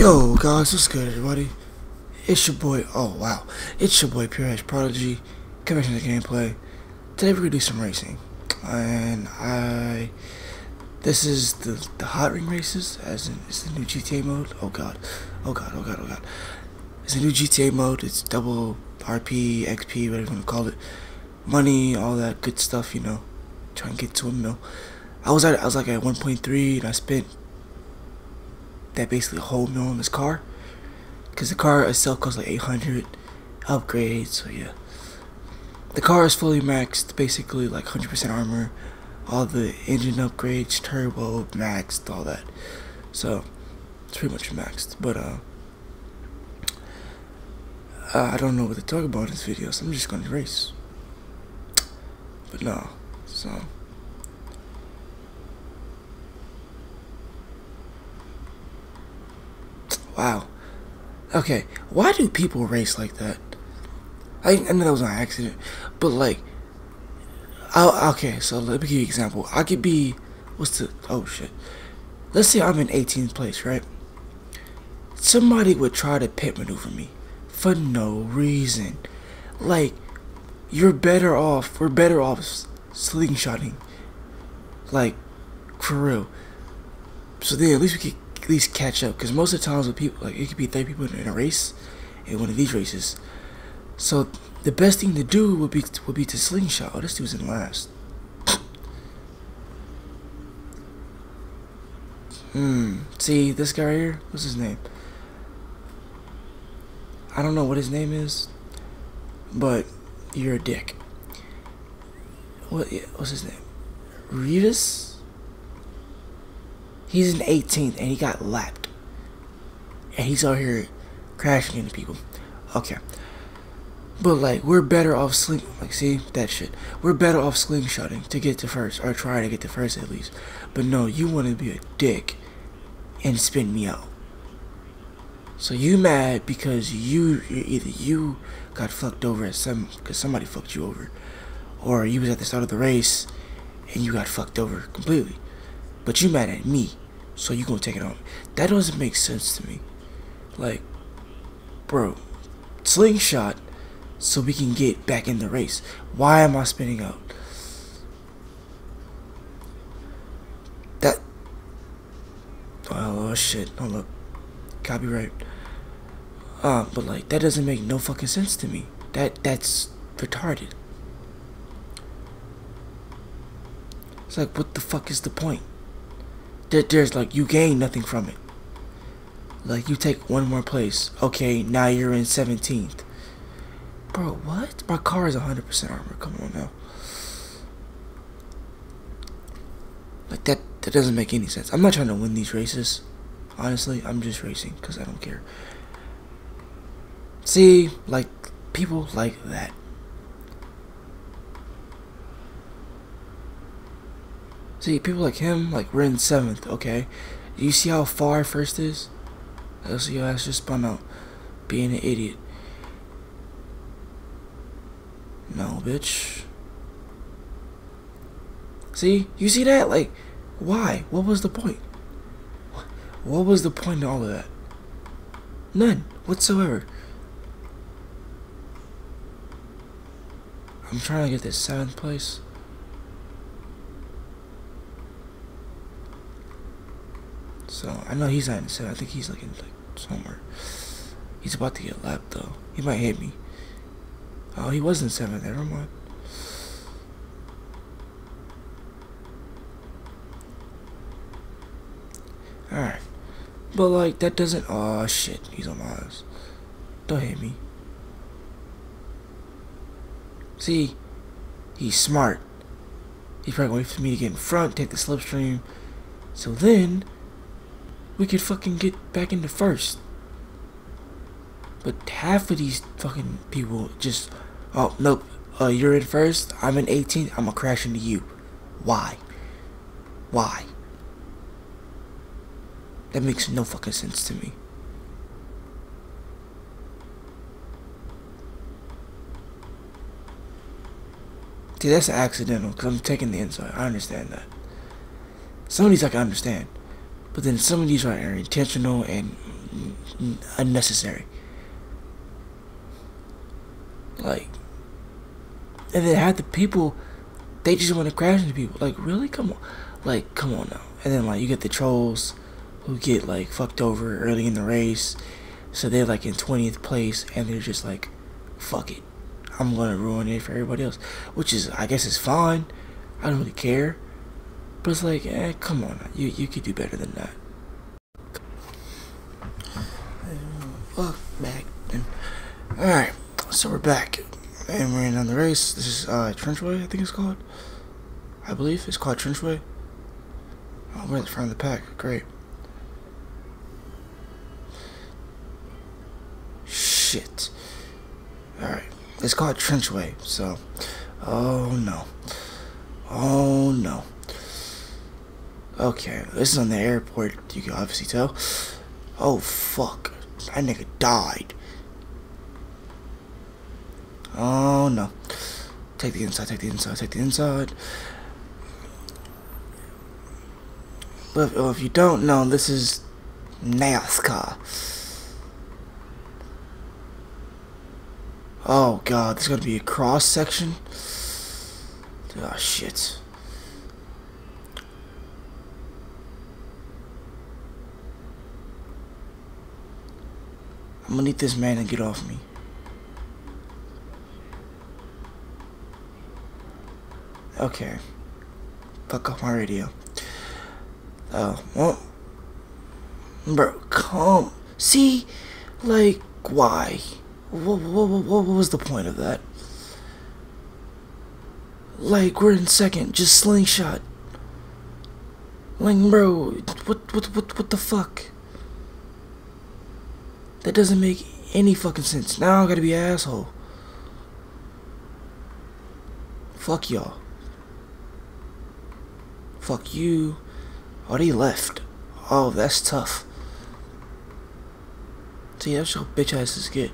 Yo, guys, what's good, everybody? It's your boy. Oh wow, it's your boy Pure Edge Prodigy. Coming to the gameplay. Today we're gonna do some racing, and I. This is the the Hotring races, as in it's the new GTA mode. Oh god, oh god, oh god, oh god. It's a new GTA mode. It's double RP, XP, whatever you wanna call it. Money, all that good stuff, you know. Trying to get to a mill. I was at I was like at 1.3, and I spent that basically whole mill on this car. Because the car itself costs like 800 upgrades, so yeah. The car is fully maxed, basically like 100% armor, all the engine upgrades, turbo, maxed, all that. So, it's pretty much maxed. But, uh, I don't know what to talk about in this video, so I'm just gonna race. But no, so. Wow. Okay, why do people race like that? I, I know that was an accident, but like, i okay, so let me give you an example. I could be, what's the, oh shit. Let's say I'm in 18th place, right? Somebody would try to pit maneuver me for no reason. Like, you're better off, we're better off slingshotting. Like, for real. So then at least we could least catch up because most of the times with people like it could be three people in a race in one of these races. So the best thing to do would be would be to slingshot. Oh this dude's in last. Hmm see this guy here what's his name? I don't know what his name is but you're a dick. What what's his name? Rivas He's in 18th and he got lapped. And he's out here crashing into people. Okay. But like we're better off sling like see that shit. We're better off slingshotting to get to first or try to get to first at least. But no, you want to be a dick and spin me out. So you mad because you either you got fucked over at some because somebody fucked you over, or you was at the start of the race and you got fucked over completely. But you mad at me, so you gonna take it on. That doesn't make sense to me. Like, bro, slingshot so we can get back in the race. Why am I spinning out? That. Oh, shit. Oh, look. Copyright. Uh, but like, that doesn't make no fucking sense to me. That That's retarded. It's like, what the fuck is the point? There, there's like you gain nothing from it. Like you take one more place. Okay, now you're in 17th. Bro, what? My car is 100% armor. Come on now. Like that that doesn't make any sense. I'm not trying to win these races. Honestly, I'm just racing cuz I don't care. See, like people like that. See, people like him, like, we're in 7th, okay? You see how far first is? Oh, see, that's just spun out. Being an idiot. No, bitch. See? You see that? Like, why? What was the point? What was the point of all of that? None whatsoever. I'm trying to get this seventh place. So I know he's not in set. I think he's like in like somewhere. He's about to get lapped though. He might hit me. Oh, he was in seven. Never mind. Alright. But like that doesn't oh shit, he's on my eyes. Don't hit me. See, he's smart. He's probably wait for me to get in front, take the slipstream. So then we could fucking get back into first. But half of these fucking people just, oh, nope, uh, you're in first, I'm in 18th, I'm gonna crash into you. Why? Why? That makes no fucking sense to me. See, that's accidental, because I'm taking the inside. I understand that. Some of these I understand. But then some of these are intentional and unnecessary. Like, and then have the people, they just want to crash into people. Like, really? Come on. Like, come on now. And then, like, you get the trolls who get, like, fucked over early in the race. So they're, like, in 20th place, and they're just like, fuck it. I'm gonna ruin it for everybody else. Which is, I guess, is fine. I don't really care. But it's like, eh, come on. You, you could do better than that. Fuck back. Alright, so we're back. And we're in on the race. This is uh, Trenchway, I think it's called. I believe it's called Trenchway. Oh, we're at the front of the pack. Great. Shit. Alright. It's called Trenchway, so. Oh no. Oh no. Okay, this is on the airport, you can obviously tell. Oh fuck. That nigga died. Oh no. Take the inside, take the inside, take the inside. But if you don't know, this is NASCAR. Oh god, there's gonna be a cross section. Oh shit. I'm gonna need this man to get off me. Okay. Fuck off my radio. Oh, well. Bro, come. See? Like, why? What, what, what, what was the point of that? Like, we're in second, just slingshot. Like, bro, what, what, what, what the fuck? That doesn't make any fucking sense. Now I gotta be an asshole. Fuck y'all. Fuck you. Oh, they left. Oh, that's tough. See, that's how bitch asses get.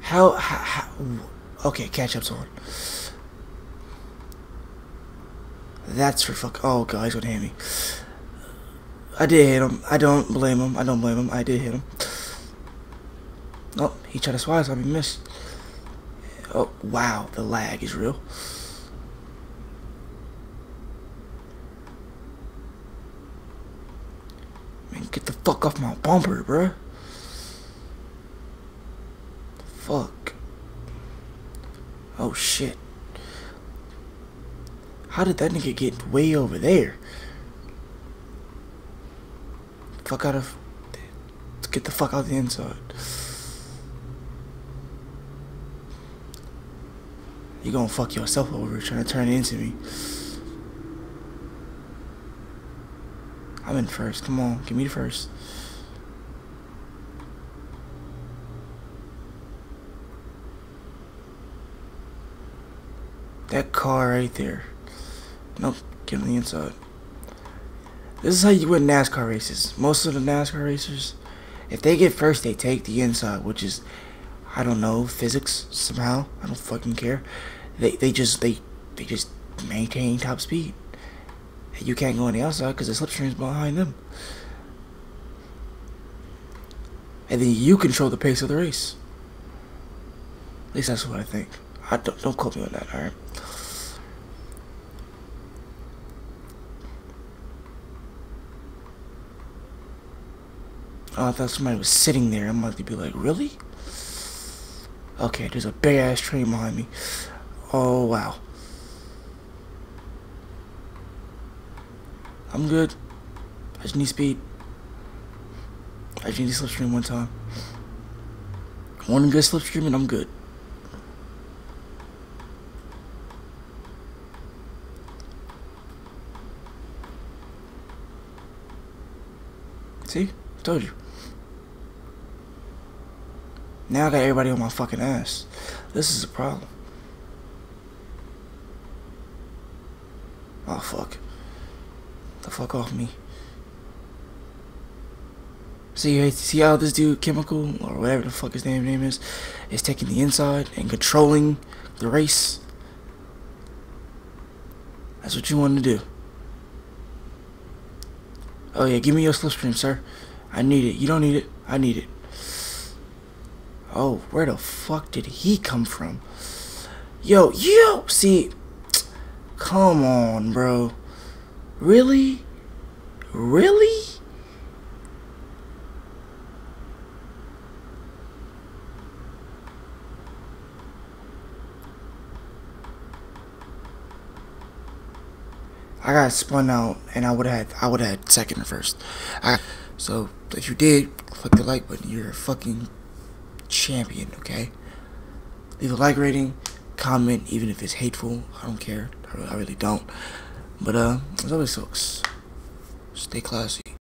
How, how, how okay, catch up's on. That's for fuck. Oh god, he's gonna hit me. I did hit him. I don't blame him. I don't blame him. I did hit him. Oh, he tried to swat so I missed. Oh wow, the lag is real. Man, get the fuck off my bumper, bruh. fuck? Oh shit. How did that nigga get way over there? Fuck out of... Get the fuck out of the inside. You gonna fuck yourself over trying to turn into me. I'm in first. Come on, give me the first. That car right there. Nope, get on the inside. This is how you win NASCAR races. Most of the NASCAR racers, if they get first, they take the inside, which is, I don't know, physics somehow. I don't fucking care. They they just they they just maintain top speed. You can't go on the outside because the slipstream's behind them. And then you control the pace of the race. At least that's what I think. I don't don't quote me on that. All right. Oh, I thought somebody was sitting there. I'm about to be like, really? Okay, there's a big ass train behind me. Oh, wow. I'm good. I just need speed. I just need to slipstream one time. One good slipstream and I'm good. See? Told you. Now I got everybody on my fucking ass. This is a problem. Oh fuck. The fuck off me. See, see how this dude, Chemical, or whatever the fuck his name name is, is taking the inside and controlling the race? That's what you want to do. Oh yeah, give me your slipstream, sir. I need it. You don't need it. I need it. Oh, where the fuck did he come from? Yo, yo, see, come on, bro. Really? Really? I got spun out, and I would have I would have second or first. I, so if you did, click the like button. You're a fucking champion, okay? Leave a like rating, comment, even if it's hateful. I don't care. I really don't. But uh, as always, folks, stay classy.